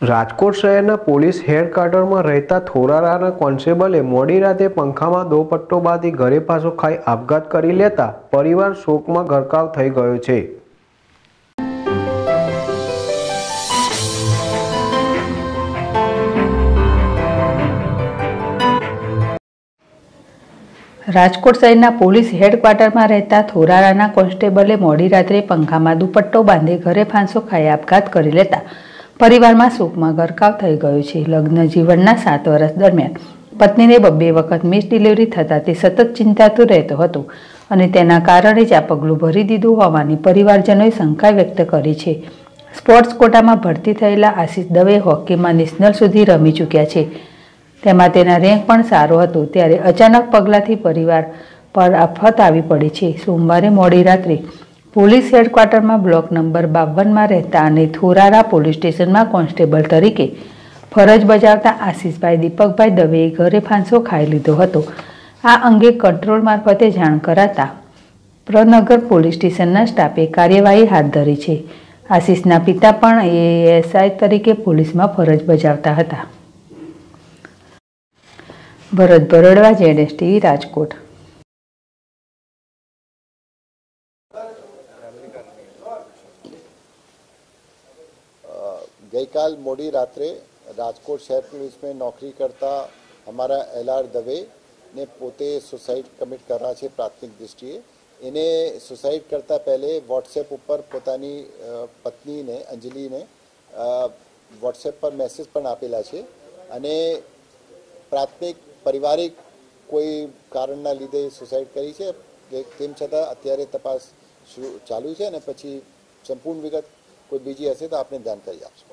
રાજકોટ શહેરના પોલીસ હેડ ક્વાર્ટરમાં રહેતા થોરારાના કોન્સ્ટેબલે મોડી રાતે પંખામાં દોપટ્ટો બાંધી ઘરે પાછો ખાઈ આપઘાત કરી લેતા પરિવાર શોકમાં ગરકાવ થઈ ગયો છે. રાજકોટ શહેરના પોલીસ હેડક્વાર્ટરમાં રહેતા થોરારાના કોન્સ્ટેબલે મોડી રાત્રે પંખામાં દુપટ્ટો બાંધી ઘરે ફાંસો ખાઈ આપઘાત કરી લેતા પરિવારમાં શોકમાં ગરકાવ થઈ ગયો છે. લગ્ન જીવનના સાત વર્ષ દરમિયાન પત્નીને બબ્બે વખત મિસ ડિલિવરી થતાં તે સતત ચિંતાતું રહેતો હતો અને તેના કારણે જ આ પગલું ભરી દીધું હોવાની પરિવારજનોએ શંકા વ્યક્ત કરી છે. સ્પોર્ટ્સ કોટામાં ભરતી થયેલા આશિષ દવે હોકીમાં નેશનલ સુધી રમી ચૂક્યા છે. તેમાં તેના રેન્ક પણ સારો હતો ત્યારે અચાનક પગલાંથી પરિવાર પર આફત આવી પડી છે. સોમવારે મોડી રાત્રે પોલીસ હેડક્વાર્ટરમાં બ્લોક નંબર બાવનમાં રહેતા અને થોરારા પોલીસ સ્ટેશનમાં કોન્સ્ટેબલ તરીકે ફરજ બજાવતા આશીષભાઈ દીપકભાઈ દવેએ ઘરે ફાંસો ખાઈ લીધો હતો. આ અંગે કંટ્રોલ મારફતે જાણ કરાતા પ્રનગર પોલીસ સ્ટેશનના સ્ટાફે કાર્યવાહી હાથ ધરી છે. આશીષના પિતા પણ એએસઆઈ તરીકે પોલીસમાં ફરજ બજાવતા હતા. ભરત ભરડવા જેડએસટી રાજકોટ. ગઈકાલ મોડી રાત્રે રાજકોટ શહેર પોલીસમાં નોકરી કરતા અમારા એલ આર દવે ને પોતે સુસાઇડ કમિટ કરા છે પ્રાથમિક દૃષ્ટિએ એને સુસાઇડ કરતાં પહેલે વોટ્સએપ ઉપર પોતાની પત્નીને અંજલિને વોટ્સએપ પર મેસેજ પણ આપેલા છે અને પ્રાથમિક પરિવારિક કોઈ કારણના લીધે સુસાઇડ કરી છે તેમ છતાં અત્યારે તપાસ ચાલુ છે અને પછી સંપૂર્ણ વિગત કોઈ બીજી હશે તો આપને જાણકારી આપશું.